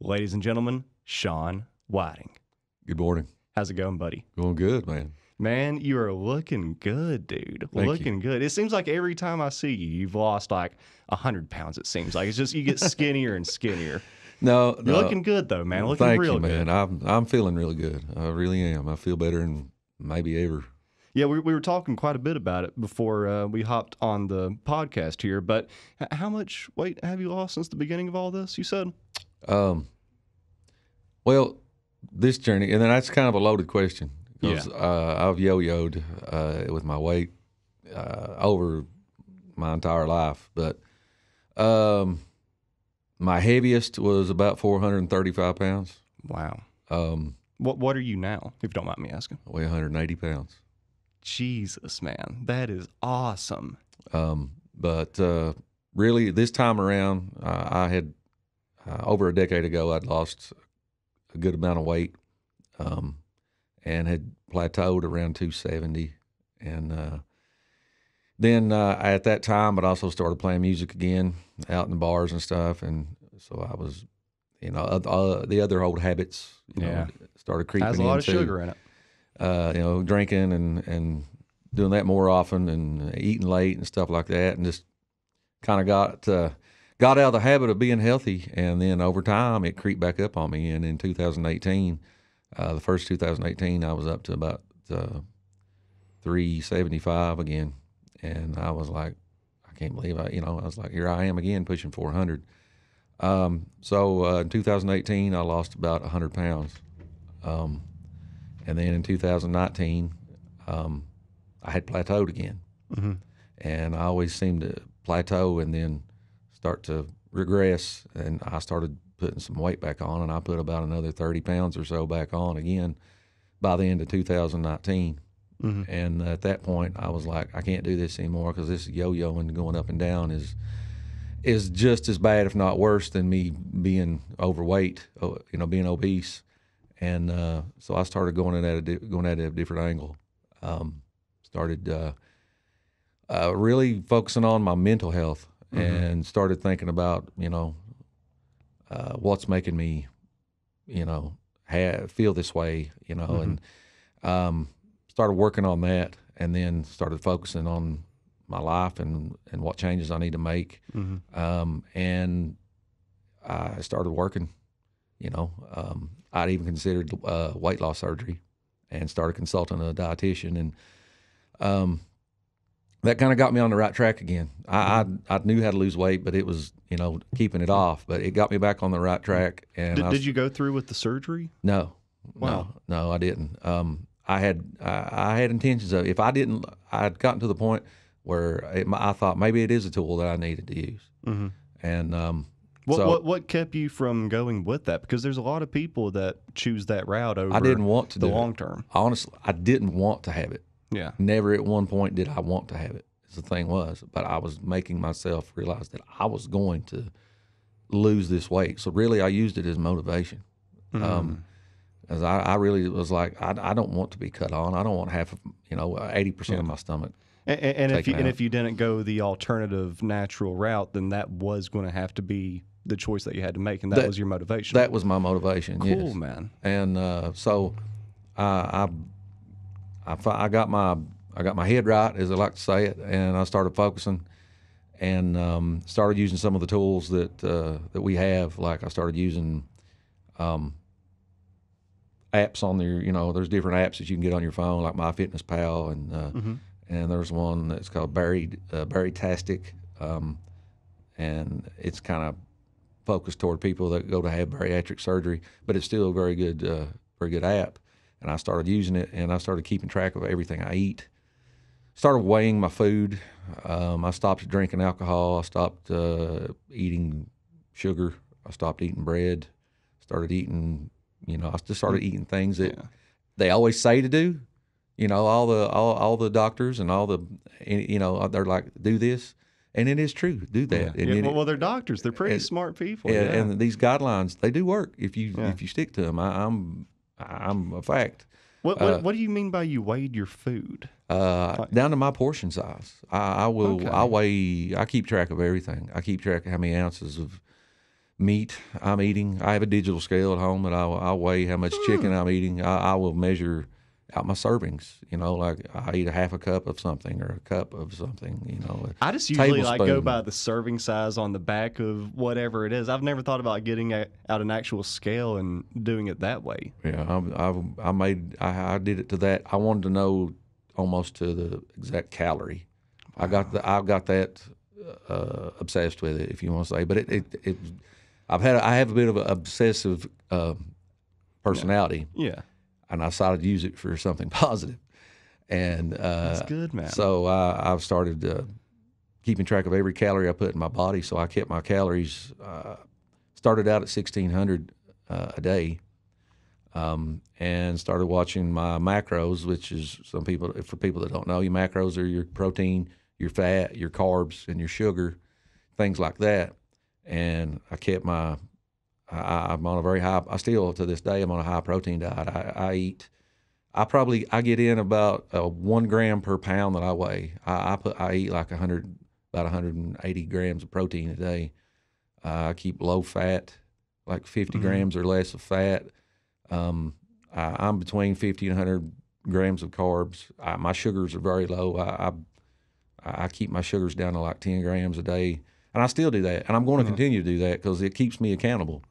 Ladies and gentlemen, Sean Whiting. Good morning. How's it going, buddy? Going good, man. Man, you are looking good, dude. Thank looking good. It seems like every time I see you, you've lost like a hundred pounds. It seems like it's just you get skinnier and skinnier. No, You're no. looking good though, man. Looking Thank real you, good. man. I'm I'm feeling really good. I really am. I feel better than maybe ever. Yeah, we, we were talking quite a bit about it before uh, we hopped on the podcast here. But how much weight have you lost since the beginning of all this? You said. Um, well, this journey, and then that's kind of a loaded question because uh, I've yo-yoed uh, with my weight uh, over my entire life, but um, my heaviest was about 435 pounds. Wow. Um, What What are you now? If you don't mind me asking. I weigh 180 pounds. Jesus, man, that is awesome. Um, but uh, really, this time around, uh, I had uh, over a decade ago, I'd lost a good amount of weight, um, and had plateaued around 270. And uh, then uh, at that time, I'd also started playing music again out in the bars and stuff, and so I was, you know, uh, the other old habits, you Yeah. know, started creeping Has a lot of sugar in it. uh, you know, drinking and and doing that more often and eating late and stuff like that, and just kind of got uh, got out of the habit of being healthy. And then over time, it creeped back up on me. And in 2018, uh, the first 2018, I was up to about uh, 375 again, and I was like, I can't believe I, you know, I was like, here I am again, pushing 400. Um, so uh, in 2018, I lost about 100 pounds. Um, and then in 2019, um, I had plateaued again. hmm And I always seemed to plateau and then start to regress. And I started putting some weight back on, and I put about another 30 pounds or so back on again by the end of 2019. hmm And at that point, I was like, I can't do this anymore because this yo-yoing, going up and down, is is just as bad, if not worse, than me being overweight, you know, being obese. And uh, so I started going at a di- going at at a different angle. Um, started uh, uh, really focusing on my mental health Mhm. and started thinking about, you know, uh, what's making me, you know, have, feel this way, you know, Mhm. and um, started working on that, and then started focusing on my life and and what changes I need to make. hmm Um, and I started working. You know, um, I'd even considered uh, weight loss surgery, and started consulting a dietitian, and um, that kind of got me on the right track again. I, I I knew how to lose weight, but it was you know keeping it off. But it got me back on the right track. And Did, was- did you go through with the surgery? no, Wow. no, no, I didn't. Um, I had I, I had intentions of if I didn't, I'd gotten to the point where it, I thought maybe it is a tool that I needed to use, hmm and um, What, so what what kept you from going with that? Because there's a lot of people that choose that route over I didn't want to the long term. Honestly, I didn't want to have it. Yeah. Never at one point did I want to have it. As the thing was, but I was making myself realize that I was going to lose this weight. So really, I used it as motivation. Mm-hmm. Um, as I, I really was like, I, I don't want to be cut on. I don't want half of, you know, eighty percent of my stomach. And, and, and if taken you, and if you didn't go the alternative natural route, then that was going to have to be the choice that you had to make, and that, That- was your motivation. That was my motivation. cool, yes. man. and uh, so I, I, I, I got my I got my head right, as I like to say it, and I started focusing, and um, started using some of the tools that uh, that we have. Like I started using um, apps on there. You know, there's different apps that you can get on your phone, like MyFitnessPal, and uh, hmm and there's one that's called Berry uh, Baritastic, um, and it's kind of focused toward people that go to have bariatric surgery, but it's still a very good, uh, very good app. And I started using it, and I started keeping track of everything I eat. Started weighing my food. Um, I stopped drinking alcohol. I stopped uh, eating sugar. I stopped eating bread. Started eating, you know, I just started eating things that Yeah. they always say to do. You know, all the all, all the doctors and all the, you know, they're like, do this, and it is true, do that. Yeah. It- well, they're doctors. They're pretty and- smart people. and, yeah. and these guidelines they do work if you Yeah. if you stick to them. I, I'm I'm a fact. what, what, uh, what do you mean by you weighed your food? Uh, Fine. down to my portion size. I, I will. Okay. I weigh. I keep track of everything. I keep track of how many ounces of meat I'm eating. I have a digital scale at home that I'll, I'll weigh how much chicken I'm eating. I, I will measure out my servings. You know, like I eat a half a cup of something or a cup of something. You know, I just usually like go by the serving size on the back of whatever it is. I've never thought about getting a, out an actual scale and doing it that way. Yeah, I, I, I made I, I did it to that. I wanted to know almost to the exact calorie. I got the I got that uh, obsessed with it, if you want to say. But it, it, it I've had I have a bit of an obsessive uh, personality, Yeah, and I decided to use it for something positive. And uh, that's good, man. so I, I've started uh, keeping track of every calorie I put in my body. So I kept my calories. Uh, started out at sixteen hundred uh, a day, um, and started watching my macros, which is some people for people that don't know, your macros are your protein, your fat, your carbs, and your sugar, things like that. And I kept my. I, I'm on a very high. I still to this day I'm on a high protein diet. I, I eat. I probably I get in about uh, one gram per pound that I weigh. I, I put I eat like a hundred about 180 grams of protein a day. Uh, I keep low fat, like 50 Mhm. grams or less of fat. Um, I, I'm between 50 and 100 grams of carbs. I, my sugars are very low. I, I I keep my sugars down to like 10 grams a day, and I still do that. And I'm going to Mhm. continue to do that because it keeps me accountable.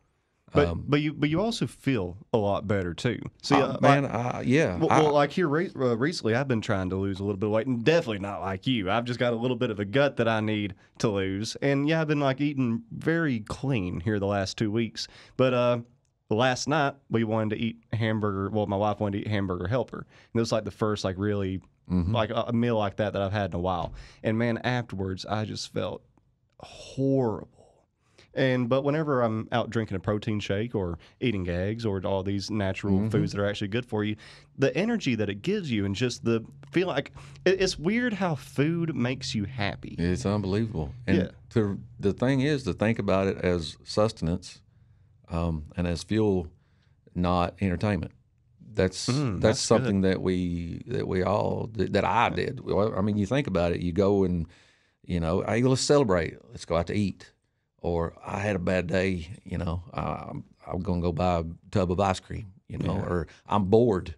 But um, but you but you also feel a lot better too. See, uh, uh, man, like, yeah, well, I- well, like here re- uh, recently, I've been trying to lose a little bit of weight, and definitely not like you. I've just got a little bit of a gut that I need to lose, and yeah, I've been like eating very clean here the last two weeks. But uh, last night we wanted to eat hamburger. Well, my wife wanted to eat hamburger helper, and it was like the first like really mhm. like a, a meal like that that I've had in a while. And man, afterwards I just felt horrible. And but whenever I'm out drinking a protein shake or eating eggs or all these natural Mhm. foods that are actually good for you, the energy that it gives you and just the feel like it, it's weird how food makes you happy. It's unbelievable. And Yeah. to the thing is to think about it as sustenance um, and as fuel, not entertainment. That's Mm, that's, that's something that we that we all that, that I did. Well, I mean, you think about it. You go and you know, hey, let's celebrate. Let's go out to eat. Or I had a bad day. You know, I'm, I'm going to go buy a tub of ice cream. You know, Yeah. or I'm bored.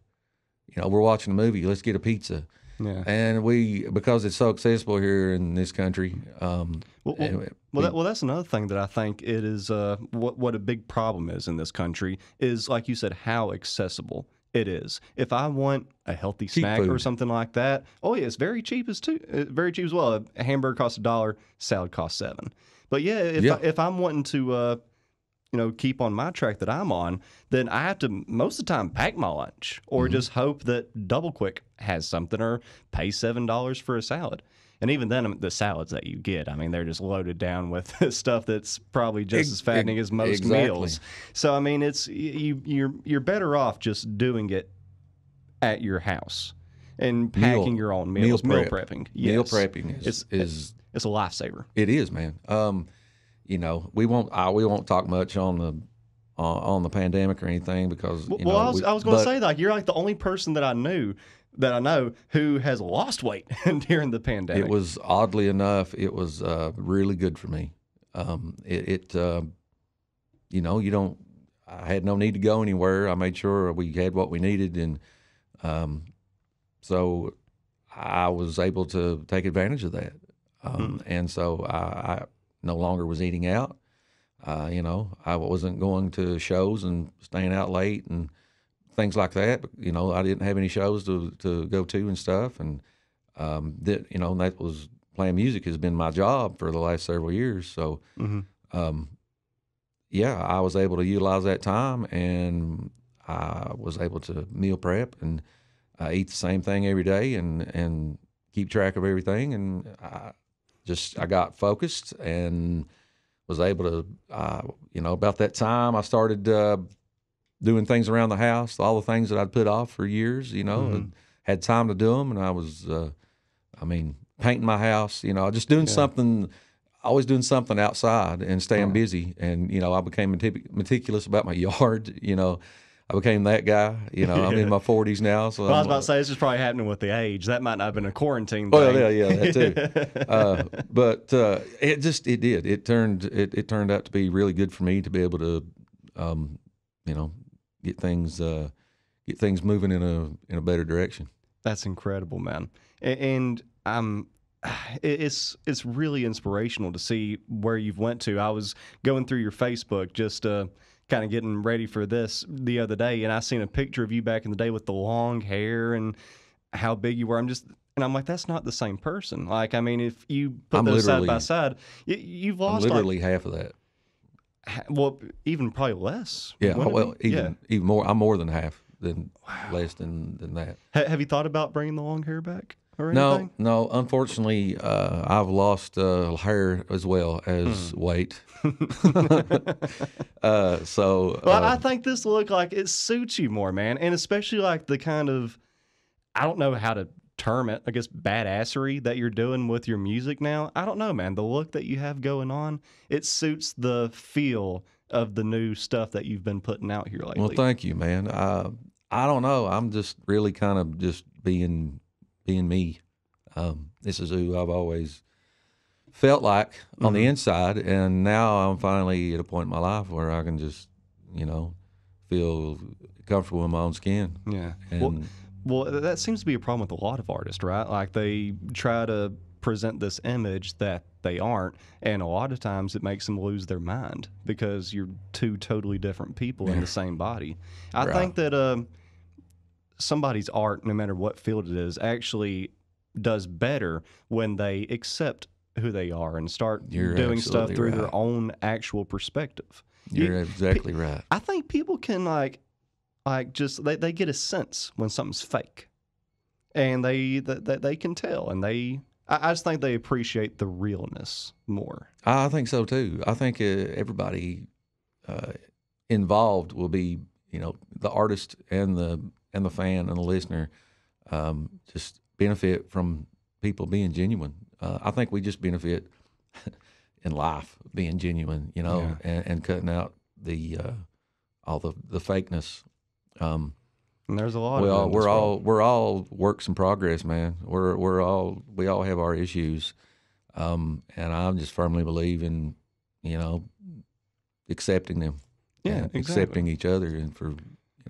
You know, we're watching a movie. Let's get a pizza. Yeah. And we, because it's so accessible here in this country, um, Well, well, anyway, Well, that, well, that's another thing that I think it is. Uh, what what a big problem is in this country is, like you said, how accessible it is. If I want a healthy Cheap snack or something like that, oh yeah, it's very cheap as too. uh, Very cheap as well. A hamburger costs a dollar, salad costs seven. But yeah, if Yeah. I, if I'm wanting to, uh, you know, keep on my track that I'm on, then I have to most of the time pack my lunch or Mm-hmm. just hope that Double Kwik has something or pay seven dollars for a salad. And even then, I mean, the salads that you get, I mean, they're just loaded down with stuff that's probably just as fattening as most exactly. meals. So I mean, it's you you're you're better off just doing it at your house and packing your own meal meals, meal, prep. prepping. meal prepping is, It's- is It's a lifesaver. it is, man. Um, you know, we won't I, we won't talk much on the on, on the pandemic or anything because Well, know, I was we- I was going to say like you're like the only person that I knew that I know who has lost weight during the pandemic. it was oddly enough, it was uh, really good for me. Um, it, it uh, you know, you don't. I had no need to go anywhere. I made sure we had what we needed, and um, so I was able to take advantage of that. Um, And so I, I no longer was eating out. Uh, you know, I wasn't going to shows and staying out late and things like that. You know, I didn't have any shows to to go to and stuff, and um, that you know, that was playing music has been my job for the last several years. So, Mhm. um, yeah, I was able to utilize that time, and I was able to meal prep and uh, eat the same thing every day, and and keep track of everything, and I just I got focused and was able to, uh, you know, about that time I started uh, doing things around the house, all the things that I'd put off for years, you know, Mhm. and had time to do them, and I was, uh, I mean, painting my house, you know, just doing Yeah. something, always doing something outside and staying Uh-huh. busy, and you know, I became meticulous about my yard, you know. I became that guy. You know, I'm in my 40s now, so Well, I was about to say this is probably happening with the age. That might not have been a quarantine thing. Well, yeah, yeah, that too. uh, but uh, it just it did. It turned it, it turned out to be really good for me to be able to, um, you know, get things uh, get things moving in a in a better direction. That's incredible, man. And I'm it- it's it's really inspirational to see where you've went to. I was going through your Facebook just uh kind of getting ready for this the other day and I seen a picture of you back in the day with the long hair and how big you were. I'm just and I'm like that's not the same person. Like I mean if you put I'm those side by side, you, you've I'm lost like, literally half of that. Well even probably less. Yeah, wouldn't well, even even more. I'm more than half than less than than that. Ha- have you thought about bringing the long hair back or No, anything? no. Unfortunately, uh, I've lost uh, hair as well Hmm. as weight. uh, so Well, I uh, think this look like it suits you more, man, and especially like the kind of I don't know how to term it. I guess badassery that you're doing with your music now. I don't know, man. The look that you have going on, it suits the feel of the new stuff that you've been putting out here lately. well, thank you, man. Uh, I don't know. I'm just really kind of just being being me. Um, this is who I've always felt like on the inside, and now I'm finally at a point in my life where I can just, you know, feel comfortable in my own skin. yeah. And Well, well, that seems to be a problem with a lot of artists, right? Like they try to present this image that they aren't, and a lot of times it makes them lose their mind because you're two totally different people in the same body. I Right. think that um, somebody's art, no matter what field it is, actually does better when they accept who they are and start You're doing stuff through right. their own actual perspective. You- you're exactly right. I think people can like like just they, they get a sense when something's fake. And they they, they, they can tell and they I, I just think they appreciate the realness more. I think so too. I think uh, everybody uh, involved will be, you know, the artist and the and the fan and the listener, um, just benefit from people being genuine. Uh, I think we just benefit in life being genuine, you know, Yeah. and, and cutting out the uh, all the the fakeness. Um, And there's a lot We of all, we're world. all we're all works in progress, man. We're we're all we all have our issues, um, and I just firmly believe in you know accepting them, Yeah, exactly. accepting each other, and for you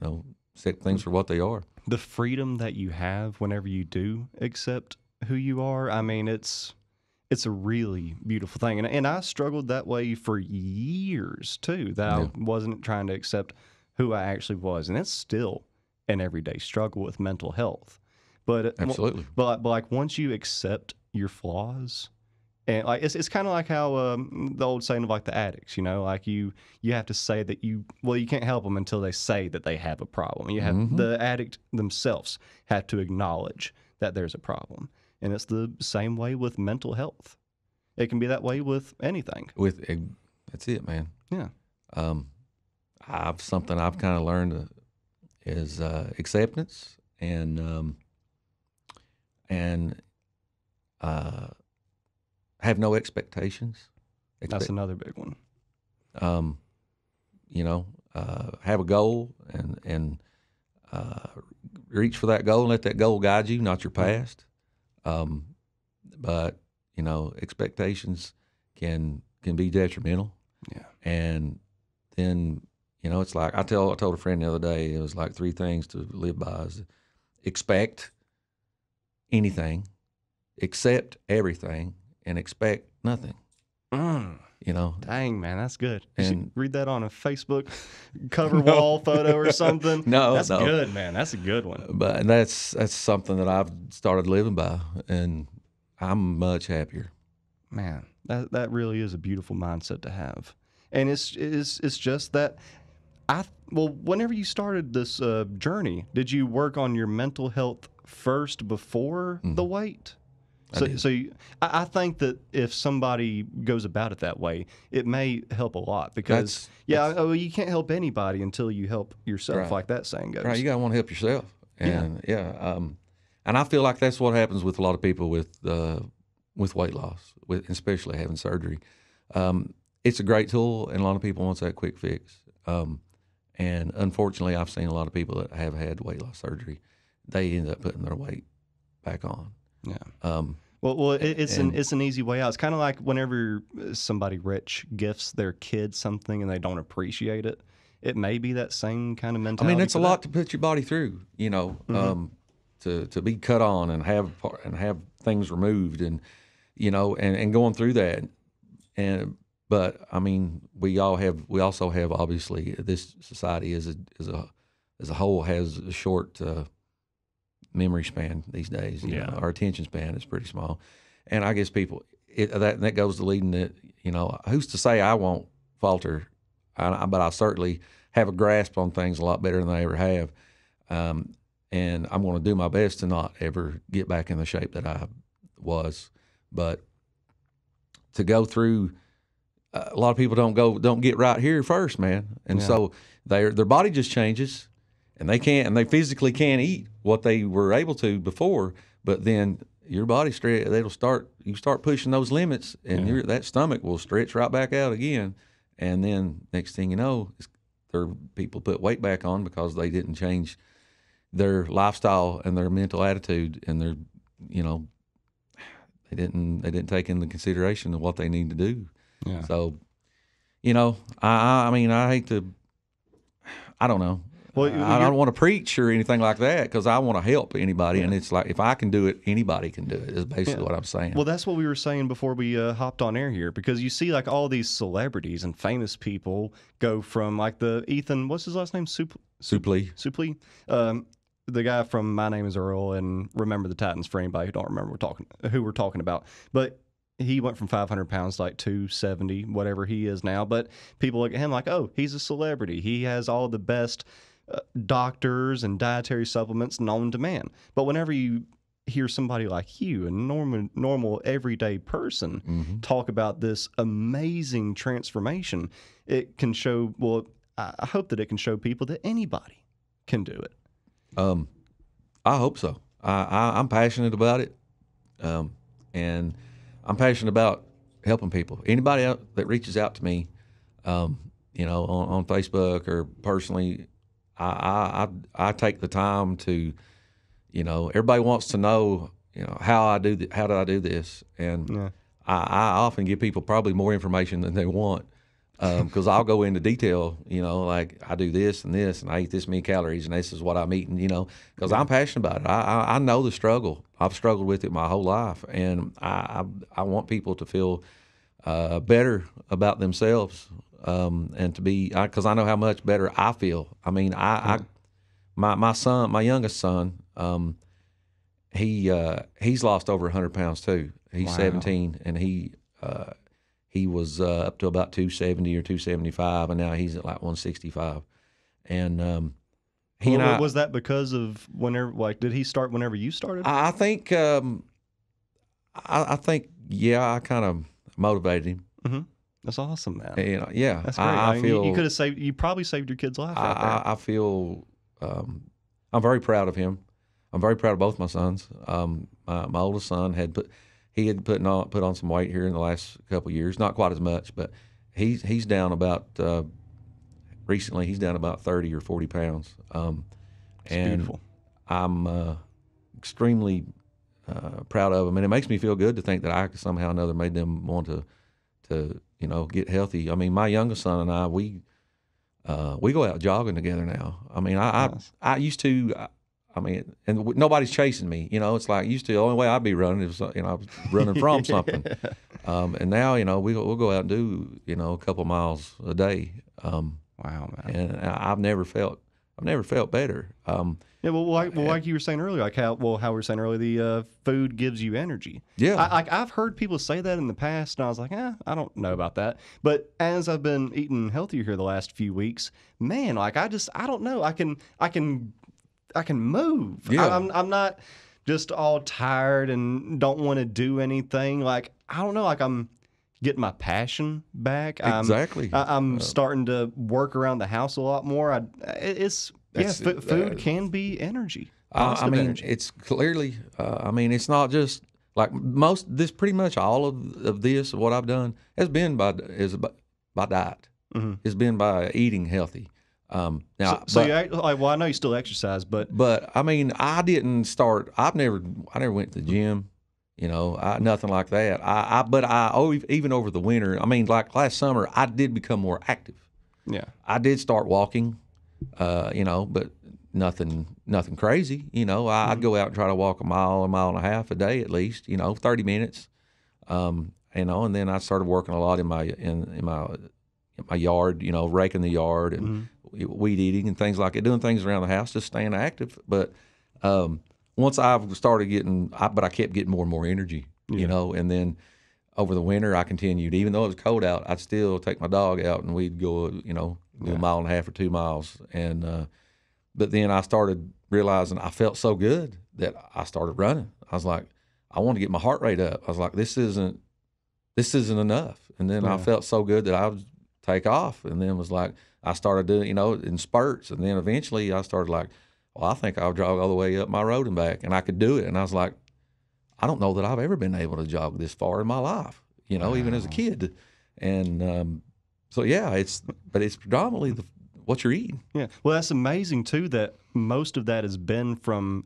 know accept things for what they are. the freedom that you have whenever you do accept who you are i mean it's it's a really beautiful thing and, and i struggled that way for years too that Yeah. i wasn't trying to accept who i actually was and it's still an everyday struggle with mental health but Absolutely. but, but like once you accept your flaws and like it's, it's kind of like how um, the old saying of like the addicts you know like you you have to say that you well you can't help them until they say that they have a problem you have Mhm. the addict themselves have to acknowledge that there's a problem and it's the same way with mental health it can be that way with anything With eh, that's it, man. yeah Um, I've something I've kind of learned uh, is uh, acceptance and um, and uh, have no expectations. that's another big one um, you know, uh, have a goal and and uh, reach for that goal and let that goal guide you, not your past. Um, but you know, expectations can can be detrimental. Yeah. And then you know, it's like I tell I told a friend the other day it was like three things to live by: is expect anything, accept everything, and expect nothing. mm, You know, dang man that's good. You should And- read that on a facebook cover wall photo or something. No, that's no. good man. That's a good one. But that's that's something that I've started living by, and I'm much happier. Man, that that really is a beautiful mindset to have, and it's it's it's just that I well, whenever you started this uh, journey, did you work on your mental health first before the weight? So, did. so you, I, I think that if somebody goes about it that way, it may help a lot because That's- yeah, oh, you can't help anybody until you help yourself, Right. like that saying goes. Right, you gotta want to help yourself, and yeah, um, and I feel like that's what happens with a lot of people with uh, with weight loss, with especially having surgery. Um, it's a great tool, and a lot of people want that quick fix. Um, And unfortunately, I've seen a lot of people that have had weight loss surgery. They end up putting their weight back on. Yeah. Um, Well, well, it, it's an it's an easy way out. It's kind of like whenever uh, somebody rich gifts their kid something and they don't appreciate it. It may be that same kind of mentality. I mean, it's a that. lot to put your body through, you know, um, to to be cut on and have and have things removed, and you know, and, and going through that, and but I mean, we all have we also have obviously this society as a as a as a whole has a short uh, memory span these days. You Yeah. know, our attention span is pretty small, and I guess people it, that that goes to leading that you know who's to say I won't falter, I, I- but I certainly have a grasp on things a lot better than I ever have, um, and I'm going to do my best to not ever get back in the shape that I was, but to go through. A lot of people don't go, don't get right here first, man, and Yeah. so their their body just changes, and they can't, and they physically can't eat what they were able to before. But then your body stretch, it'll start. You start pushing those limits, and your that stomach will stretch right back out again. And then next thing you know, there people put weight back on because they didn't change their lifestyle and their mental attitude, and their, you know, they didn't they didn't take into consideration of what they need to do. Yeah. So, you know, I I- I mean I hate to. I don't know. Well, I, I don't want to preach or anything like that because I want to help anybody, and it's like if I can do it, anybody can do it. Is basically what I'm saying. Well, that's what we were saying before we uh, hopped on air here, because you see like all these celebrities and famous people go from like the Ethan, what's his last name, Sup Suplee. Suplee, um, the guy from My Name Is Earl and Remember the Titans. For anybody who don't remember, we're talking who we're talking about, but he went from 500 pounds to like 270, whatever he is now. But people look at him like, oh, he's a celebrity. He has all the best uh, doctors and dietary supplements known to man. But whenever you hear somebody like you, a normal, normal everyday person, Mm-hmm. talk about this amazing transformation, it can show. Well, I hope that it can show people that anybody can do it. Um, I hope so. I, I I'm passionate about it, um, and I'm passionate about helping people. Anybody out that reaches out to me, um, you know, on, on Facebook or personally, I, I I I take the time to, you know, everybody wants to know, you know, how I do th- how do I do this, and Yeah. I, I often give people probably more information than they want because I'll go into detail, you know, like I do this and this, and I eat this many calories, and this is what I'm eating, you know, because I'm passionate about it. I, I, I know the struggle. I've struggled with it my whole life, and I, I, I want people to feel uh, better about themselves um, and to be, because I, know how much better I feel. I mean, I, I my my son, my youngest son, um, he uh, he's lost over 100 pounds too. He's Wow. 17, and he uh, he was uh, up to about 270 or 275, and now he's at like 165. And um, he Well, and I, was that because of whenever? Like, did he start whenever you started? I think um, I, I think yeah, I kind of motivated him. That's awesome, man. You know, yeah, That's great. I, I mean, feel you, could have saved. You probably saved your kid's life I, there. I, I feel um, I'm very proud of him. I'm very proud of both my sons. Um, my, my oldest son had put he had put on put on some weight here in the last couple of years, not quite as much, but he's he's down about uh, recently. He's down about thirty or forty pounds. Um, and beautiful. I'm uh, extremely uh, proud of him, and it makes me feel good to think that I somehow or another made them want to to you know get healthy. I mean, my youngest son and I we uh, we go out jogging together now. I mean, I Nice. I, I used to. I, mean, and w- nobody's chasing me. You know, it's like used to. The only way I'd be running is you know I was running from something. Um, and now you know we we'll go out and do you know a couple miles a day. Um, Wow, man. and I've never felt I've never felt better. Um, Yeah, well, like, well, like you were saying earlier, like how well how we were saying earlier, the uh, food gives you energy. yeah, I, like I've heard people say that in the past, and I was like, eh, I don't know about that. But as I've been eating healthier here the last few weeks, man, like I just I don't know. I can I can I can move. Yeah. I, I'm I'm not just all tired and don't want to do anything. Like I don't know. Like I'm getting my passion back. I'm, exactly. I, I'm starting to work around the house a lot more. I it's yeah, fu- food uh, can be energy. I, I mean, energy. it's clearly. Uh, I mean, it's not just like most. This pretty much all of of this what I've done has been by is by, by diet. Mhm. It's been by eating healthy. Um, now, So but, you like, well, I know you still exercise, but but I mean, I didn't start. I've never, I never went to the gym. You know, I, nothing like that. I, I, but I, oh, even over the winter. I mean, like last summer, I did become more active. yeah, I did start walking, uh, you know, but nothing, nothing crazy. You know, I, I'd go out and try to walk a mile, a mile and a half a day at least. You know, thirty minutes. Um, you know, and then I started working a lot in my in, in my in my yard. You know, raking the yard and weed eating and things like it, doing things around the house, just staying active. But um, once I've started getting, I, but I kept getting more and more energy. You know, and then over the winter, I continued. Even though it was cold out, I'd still take my dog out and we'd go, you know, do a mile and a half or two miles. And uh, but then I started realizing I felt so good that I started running. I was like, I want to get my heart rate up. I was like, this isn't this isn't enough. And then I felt so good that I would take off. And then was like, I started doing, you know, in spurts. And then eventually I started like, well, I think I'll jog all the way up my road and back. And I could do it. And I was like, I don't know that I've ever been able to jog this far in my life, you know, even as a kid. And um, so, yeah, it's, but it's predominantly the, what you're eating. yeah. Well, that's amazing too. That most of that has been from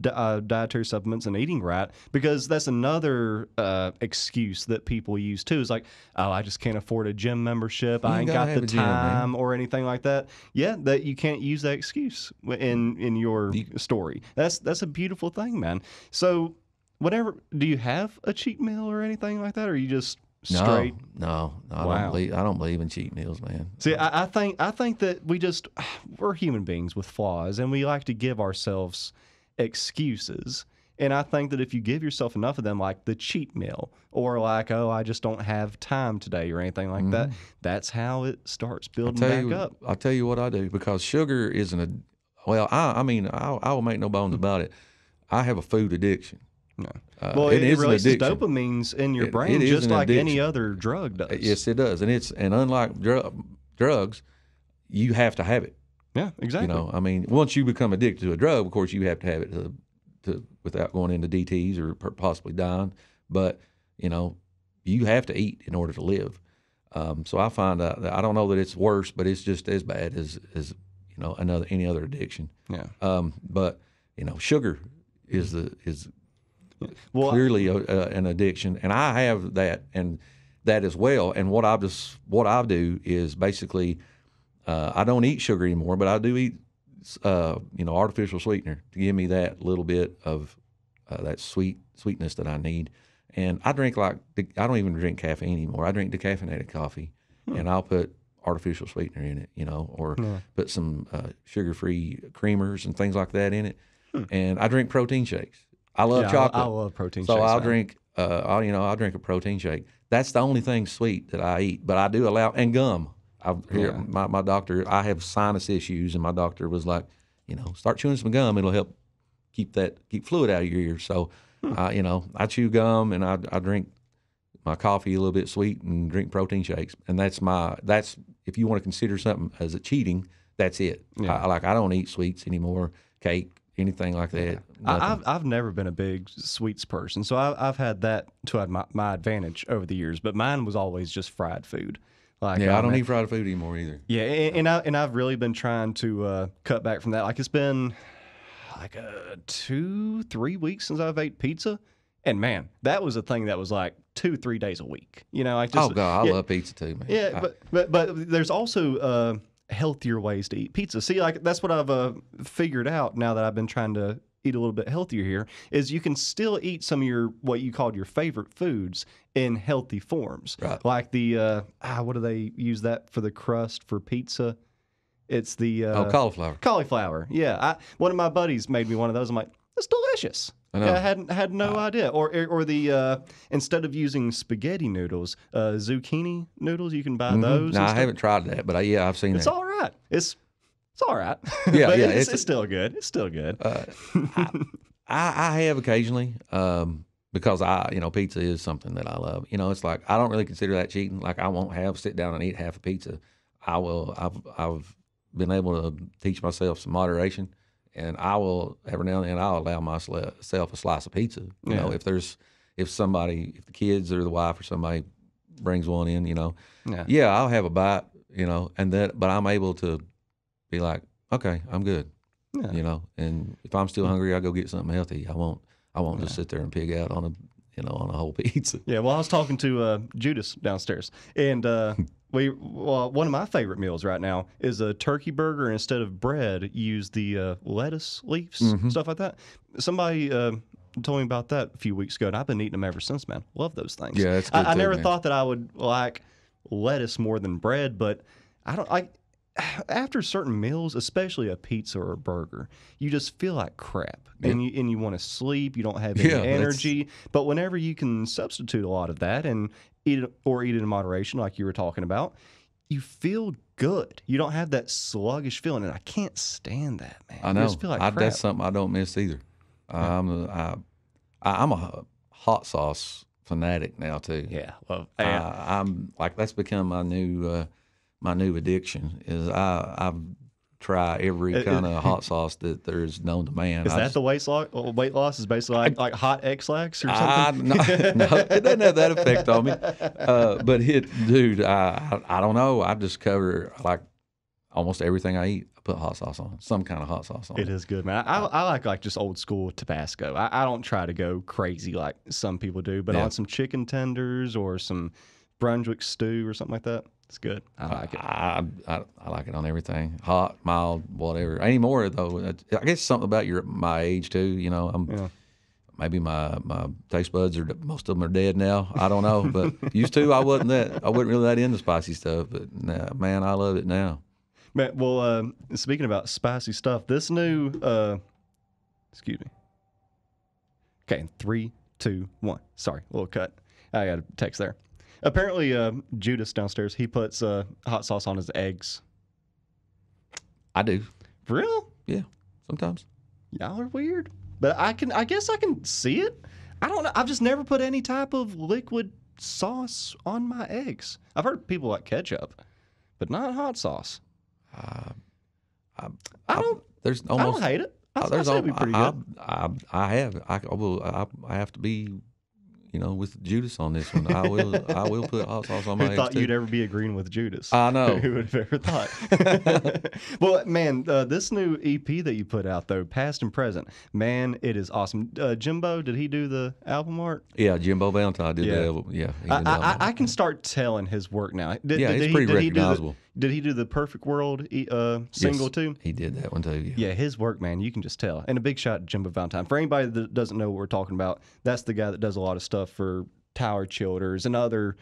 di- uh, dietary supplements and eating right, because that's another uh, excuse that people use too. Is like, oh, I just can't afford a gym membership. I ain't got the a gym, time or anything like that. Yeah, that you can't use that excuse in in your story. That's that's a beautiful thing, man. So, whatever. Do you have a cheat meal or anything like that, or are you just straight? No, no, no I Wow. don't believe I don't believe in cheat meals, man. See, I, I think I think that we just we're human beings with flaws, and we like to give ourselves excuses. And I think that if you give yourself enough of them, like the cheat meal, or like, oh, I just don't have time today, or anything like that, that's how it starts building back you, up. I'll tell you what I do because sugar isn't a. Well, I, I mean, I, I will make no bones about it. I have a food addiction. No. Uh, Well, it, it an releases addiction. dopamines in your It- brain it just like any other drug does. Yes, it does, and it's and unlike dru- drugs, you have to have it. Yeah, exactly. You know, I mean, once you become addicted to a drug, of course, you have to have it to, to without going into DTS or possibly dying. But you know, you have to eat in order to live. Um, so I find out I don't know that it's worse, but it's just as bad as as you know another any other addiction. Yeah. Um, but you know, sugar is the is Well, clearly a, a, an addiction, and I have that and that as well. And what I just what I do is basically uh, I don't eat sugar anymore, but I do eat uh, you know artificial sweetener to give me that little bit of uh, that sweet sweetness that I need. And I drink like I don't even drink caffeine anymore. I drink decaffeinated coffee, and I'll put artificial sweetener in it, you know, or put some uh, sugar-free creamers and things like that in it. And I drink protein shakes. I love yeah, chocolate. I, love protein So shakes. I'll man. drink, uh, I'll, you know, I'll drink a protein shake. That's the only thing sweet that I eat. But I do allow and gum. I here Yeah. my, my doctor. I have sinus issues, and my doctor was like, you know, start chewing some gum. It'll help keep that keep fluid out of your ears. So, Hmm. uh, you know, I chew gum and I, I drink my coffee a little bit sweet and drink protein shakes. And that's my that's if you want to consider something as a cheating, that's it. Yeah. I, like I don't eat sweets anymore, cake, anything like that. Nothing. I've I've never been a big sweets person, so I, I've had that to my, my advantage over the years. But mine was always just fried food. Like yeah, oh, I don't eat fried food anymore either. Yeah, and, and I and I've really been trying to uh, cut back from that. Like it's been like uh, two, three weeks since I've ate pizza, and man, that was a thing that was like two, three days a week. You know, like just, oh God, I yeah, love pizza too, man. yeah, I- but but but there's also uh, healthier ways to eat pizza. See, like that's what I've uh, figured out now that I've been trying to eat a little bit healthier here. Is you can still eat some of your what you called your favorite foods in healthy forms, Right. like the uh, ah, what do they use that for the crust for pizza? It's the uh, oh, cauliflower. cauliflower. Yeah, I, one of my buddies made me one of those. I'm like, it's delicious. I. I hadn't had no idea. Or or, the uh, instead of using spaghetti noodles, uh, zucchini noodles, you can buy those. No, I stuff. haven't tried that, but I, yeah, I've seen It's that. all right. It's it's all right. Yeah, but yeah, It's, it's- it's still good. It's still good. Uh, I, I, I have occasionally um, because I, you know, pizza is something that I love. You know, it's like I don't really consider that cheating. Like I won't have sit down and eat half a pizza. I will. I've I've been able to teach myself some moderation, and I will every now and then I'll allow myself a slice of pizza. You know, if there's if somebody, if the kids or the wife or somebody brings one in, you know, yeah. yeah, I'll have a bite, you know, and that, but I'm able to be like, okay, I'm good. Yeah. You know, and if I'm still hungry, I go get something healthy. I won't. I won't just sit there and pig out on a, you know, on a whole pizza. Yeah, well, I was talking to uh, Judas downstairs, and uh, we well, one of my favorite meals right now is a turkey burger. Instead of bread, use the uh, lettuce leaves, Mm-hmm. stuff like that. Somebody uh, told me about that a few weeks ago, and I've been eating them ever since. Man, love those things. Yeah, I, good I too, never man. thought that I would like lettuce more than bread, but I don't. I after certain meals, especially a pizza or a burger, you just feel like crap, and you and you want to sleep. You don't have any Yeah, that's- energy. But whenever you can substitute a lot of that and eat it or eat it in moderation, like you were talking about, you feel good. You don't have that sluggish feeling, and I can't stand that, man. I know. just feel like I, crap. that's something I don't miss either. I'm a, I, I'm a hot sauce fanatic now too. yeah, love. I, I'm like that's become my new uh, my new addiction. Is I I try every uh, uh, kind of hot sauce that there's known to man. Is I that just- the weight loss? Uh, weight loss is basically like, like hot X-Lax or I, something. no, no, it doesn't have that effect on me. Uh, but it, dude, I, I I don't know. I just cover like almost everything I eat. I put hot sauce on some kind of hot sauce on. It is good, man. I, I like like just old school Tabasco. I, I don't try to go crazy like some people do, but Yeah. on some chicken tenders or some Brunswick stew or something like that, it's good. I like it. I, I I like it on everything, hot, mild, whatever. Anymore though, I guess something about your my age too. You know, I'm Yeah. maybe my my taste buds are most of them are dead now. I don't know, but used to I wasn't that I wasn't really that into spicy stuff. But nah, man, I love it now. Man, well, um, speaking about spicy stuff, this new, uh, excuse me. Okay, three, two, one. Sorry, little cut. I got a text there. Apparently, uh, Judas downstairs, he puts uh, hot sauce on his eggs. I do, For real? yeah, sometimes. Y'all are weird. But I can, I guess I can see it. I don't know. I've just never put any type of liquid sauce on my eggs. I've heard people like ketchup, but not hot sauce. Uh, I, I don't, there's almost. I don't hate it. I, Uh, there's say al- it'd be pretty I, good. I, I, I have. I, I will. I, I have to be, you know, with Judas on this one. I will. I will put hot sauce on my Who thought too. you'd ever be agreeing with Judas? I know. Who would have ever thought? well, man, uh, this new EP that you put out, though, past and present, man, it is awesome. Uh, Jimbo, did he do the album art? Yeah, Jimbo Valentine did Yeah. album. Yeah, I, I, I, can start telling his work now. Did, Yeah, did, it's he, pretty did he do the, recognizable. Did he do the Perfect World e- uh, single Yes, too? He did that one too. Yeah. Yeah, his work, man, you can just tell. And a big shot to Jimbo Valentine. For anybody that doesn't know what we're talking about, that's the guy that does a lot of stuff for Tyler Childers and other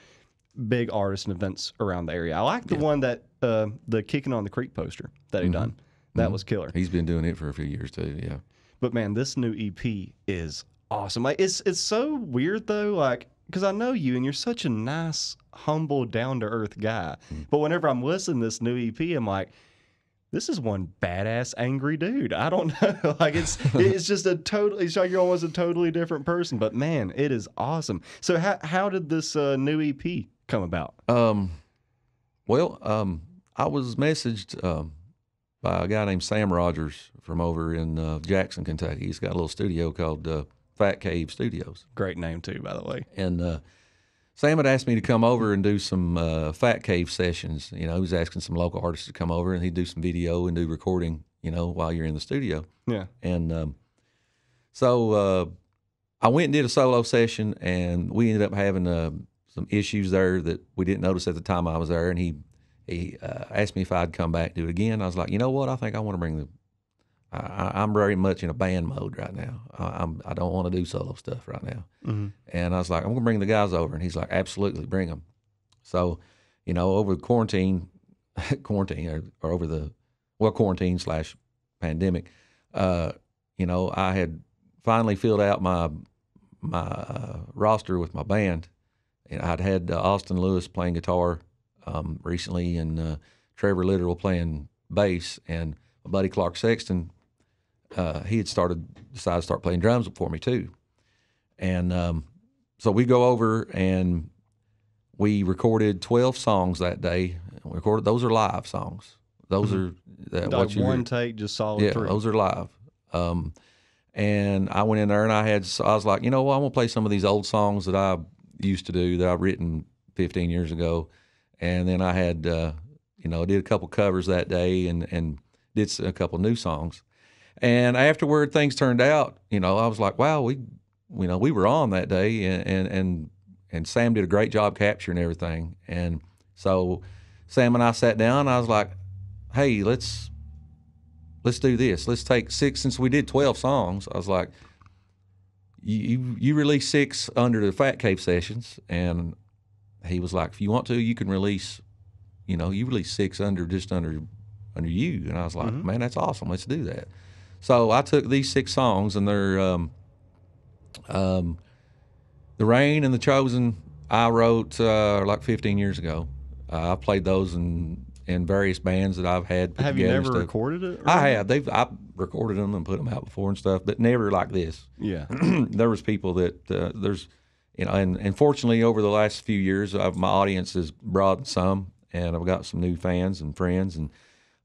big artists and events around the area. I like the one that uh, the Kicking on the Creek poster that he Mm-hmm. done. That was killer. He's been doing it for a few years too. Yeah. But man, this new EP is awesome. Like it's it's so weird though, like because I know you and you're such a nice, humble, down to earth guy. Mm. But whenever I'm listening to this new EP, I'm like, this is one badass angry dude. I don't know. like it's it's just a totally it's like you're almost a totally different person. But man, it is awesome. So how how did this uh, new EP come about? Um, well, um, I was messaged um, by a guy named Sam Rogers from over in uh, Jackson, Kentucky. He's got a little studio called uh, Fat Cave Studios, Great name too, by the way. and uh, Sam had asked me to come over and do some uh, Fat Cave sessions. You know, he was asking some local artists to come over and he'd do some video and do recording. You know, while you're in the studio. Yeah. And um, so uh, I went and did a solo session, and we ended up having uh, some issues there that we didn't notice at the time I was there. And he he uh, asked me if I'd come back do it again. I was like, you know what? I think I want to bring the. I, I'm very much in a band mode right now. I, I'm I don't want to do solo stuff right now. Mm-hmm. And I was like, I'm gonna bring the guys over, and he's like, absolutely, bring them. So, you know, over the quarantine, quarantine, or, or over the well, quarantine slash pandemic, uh, you know, I had finally filled out my my uh, roster with my band, and I'd had uh, Austin Lewis playing guitar um, recently, and uh, Trevor Littrell playing bass, and my buddy Clark Sexton, uh, he had started decided to start playing drums for me too, and um, so we go over and we recorded twelve songs that day. We recorded those are live songs. Those are that, Like what you one take, just solid yeah, through. those are live. Um, and I went in there and I had, I was like, you know what, I'm gonna play some of these old songs that I used to do that I've written 15 years ago. And then I had, uh, you know, did a couple covers that day and and did a couple new songs. And afterward, things turned out. You know, I was like, wow, we, you know, we were on that day, and and and, and Sam did a great job capturing everything. And so Sam and I sat down. I was like, hey, let's let's do this. Let's take six since we did twelve songs. I was like, you you, you release six under the Fat Cave sessions, and he was like, if you want to, you can release, you know, you release six under just under under you. And I was like, mm-hmm. man, that's awesome. Let's do that. So I took these six songs, and they're um, um, the rain and the chosen. I wrote uh, like 15 years ago. Uh, I played those in in various bands that I've had. Have you never recorded it? I have. They've I recorded them and put them out before and stuff, but never like this. Yeah. there was people that uh, there's, you know, and, and fortunately over the last few years, I've, my audience has broadened some, and I've got some new fans and friends, and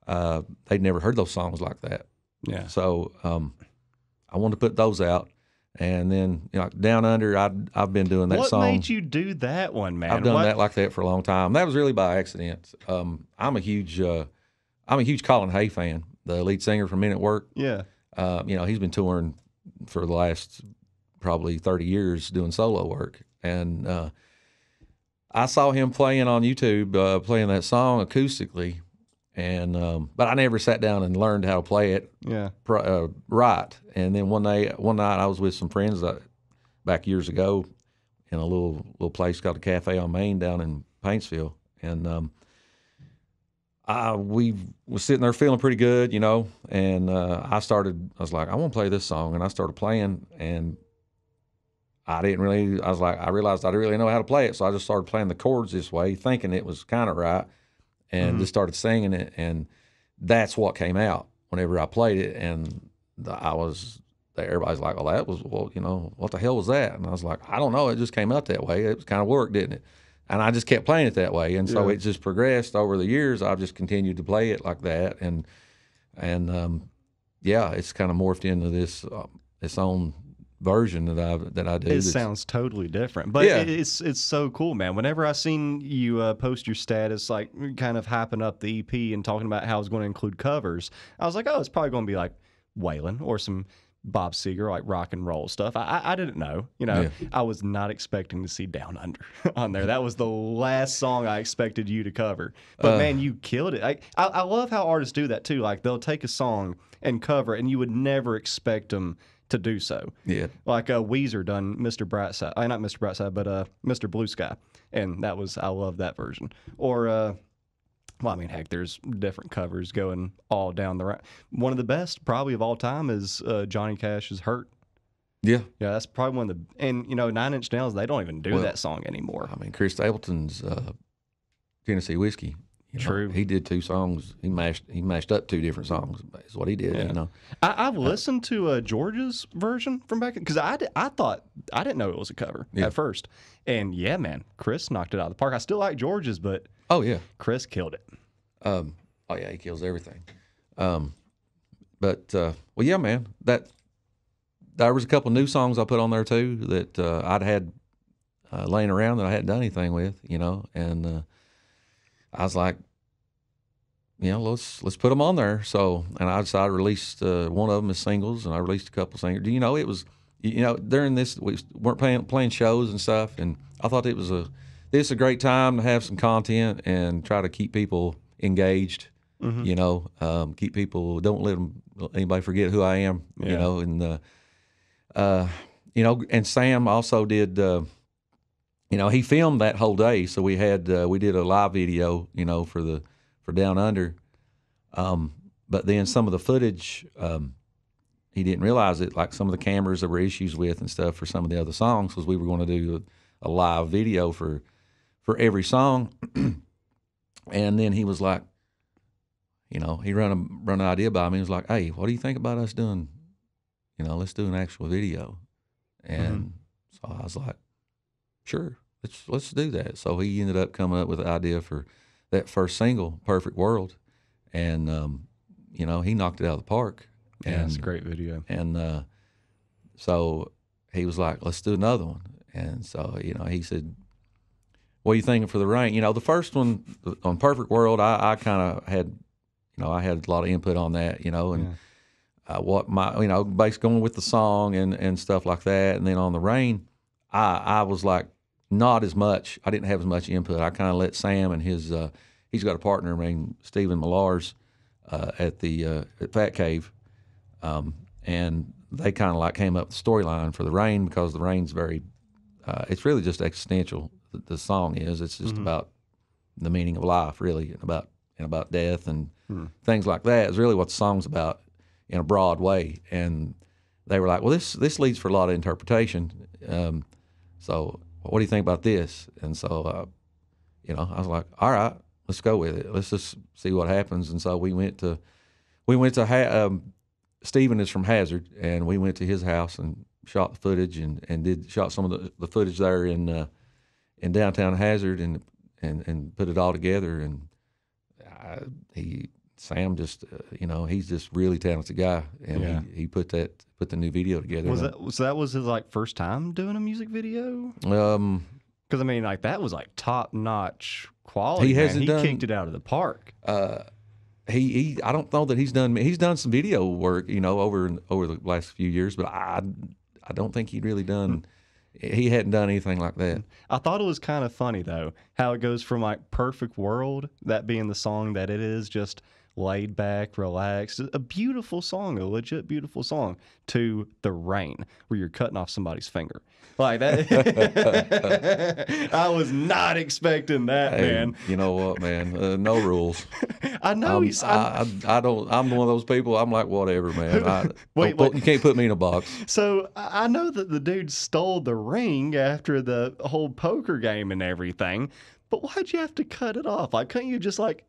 uh, they'd never heard those songs like that. Yeah. So um, I wanted to put those out, and then you know, down under, I I've been doing that what song. What made you do that one, man? I've done What- that like that for a long time. That was really by accident. Um, I'm a huge uh, I'm a huge Colin Hay fan, the lead singer from Men at Work. Yeah. Uh, you know, he's been touring for the last probably 30 years doing solo work. And uh, I saw him playing on YouTube, uh, playing that song acoustically. And, um, but I never sat down and learned how to play it Yeah. pr- uh, right. And then one day, one night, I was with some friends that, back years ago in a little little place called the Cafe on Main down in Paintsville, and um, I we was sitting there feeling pretty good, you know. And uh, I started, I was like, I want to play this song, and I started playing, and I didn't really. I was like, I realized I didn't really know how to play it, so I just started playing the chords this way, thinking it was kind of right, and just started singing it, and that's what came out whenever I played it, and the, I was. Everybody's like, "Well, that was well, you know, what the hell was that?" And I was like, "I don't know. It just came out that way. It was kind of work, didn't it?" And I just kept playing it that way, and so Yeah. it just progressed over the years. I've just continued to play it like that, and and um, yeah, it's kind of morphed into this uh, its own version that I that I do. It sounds totally different, but Yeah. it's it's so cool, man. Whenever I seen you uh, post your status, like kind of hyping up the EP and talking about how it's going to include covers, I was like, oh, it's probably going to be like Waylon or some Bob Seger, like rock and roll stuff. I, I, didn't know, you know, Yeah. I was not expecting to see Down Under on there. That was the last song I expected you to cover. But Uh. man, you killed it. I, I I love how artists do that too. Like they'll take a song and cover, it, and you would never expect them to do so yeah, like uh, Weezer done Mr. Brightside, uh, not Mr. Brightside, but uh, Mr. Blue Sky, and that was I love that version. Or uh, well, I mean, heck, there's different covers going all down the right. One of the best, probably of all time, is uh, Johnny Cash's "Hurt." yeah. Yeah, that's probably one of the and you know Nine Inch Nails they don't even do Well, that song anymore. I mean, Chris Stapleton's uh, Tennessee whiskey. You know, True. he did two songs. He mashed he mashed up two different songs. Is what he did. Yeah. You know. I, I've listened to uh, George's version from back because I, di- I thought I didn't know it was a cover Yeah. at first, and yeah, man, Chris knocked it out of the park. I still like George's, but Oh yeah. Chris killed it. Um, oh yeah, he kills everything. Um, but uh, well, yeah, man. That there was a couple new songs I put on there too that uh, I'd had uh, laying around that I hadn't done anything with, you know, and uh, I was like, you know, let's let's put them on there. So, and I decided to release uh, one of them as singles, and I released a couple singles. Do you know it was, you know, during this we weren't playing playing shows and stuff, and I thought it was a this is a great time to have some content and try to keep people engaged. Mhm. You know, um, keep people don't let them anybody forget who I am. Yeah. You know, and uh, uh, you know, and Sam also did. Uh, you know, he filmed that whole day, so we had uh, we did a live video. You know, for the for Down Under. Um, but then some of the footage, um, he didn't realize it. Like some of the cameras there were issues with and stuff for some of the other songs, because we were going to do a, a live video for for every song. and then he was like, you know, he run a run an idea by me. He was like, "Hey, what do you think about us doing? You know, let's do an actual video." And so I was like, "Sure, let's let's do that." So he ended up coming up with the idea for that first single, "Perfect World," and um, you know, he knocked it out of the park. Yeah, it's a great video. and uh, so he was like, let's do another one. And so, you know, he said, what are you thinking for the rain? You know, the first one on Perfect World, I, I kind of had, you know, I had a lot of input on that, you know, and uh, what my, you know, basically going with the song and and stuff like that. And then on the rain, I I was like not as much. I didn't have as much input. I kind of let Sam and his. Uh, he's got a partner named Stephen Millars uh, at the uh, at Fat Cave, um, and they kind of like came up with the storyline for the rain because the rain's very. Uh, it's really just existential. The, the song is. It's just about the meaning of life, really, and about and about death and things like that. Is really what the song's about in a broad way. And they were like, "Well, this this leads for a lot of interpretation." Um, so, what do you think about this? And so, uh, you know, I was like, "All right, let's go with it. Let's just see what happens." And so we went to we went to ha- um, Stephen is from Hazard, and we went to his house and shot the footage and, and did shot some of the, the footage there in uh, in downtown Hazard and and and put it all together. And I, he Sam just uh, you know he's just really talented guy, and Yeah. he, he put that put the new video together. Was that so? That was his like first time doing a music video. um, Because I mean, like that was like top notch quality. He hasn't He done- kicked it out of the park. uh, he he I don't know that he's done he's done some video work you know over over the last few years, but I I don't think he'd really done he hadn't done anything like that. I thought it was kind of funny though how it goes from like "Perfect World," that being the song that it is, just laid back, relaxed, a beautiful song, a legit beautiful song, to "The Rain," where you're cutting off somebody's finger. Like that, I was not expecting that, Hey, man. you know what, man? Uh, no rules. I know I'm, he's. I, I, I don't. I'm one of those people. I'm like whatever, man. I, Wait, wait. you can't put me in a box. So I I know that the dude stole the ring after the whole poker game and everything, but why'd you have to cut it off? Like, couldn't you just like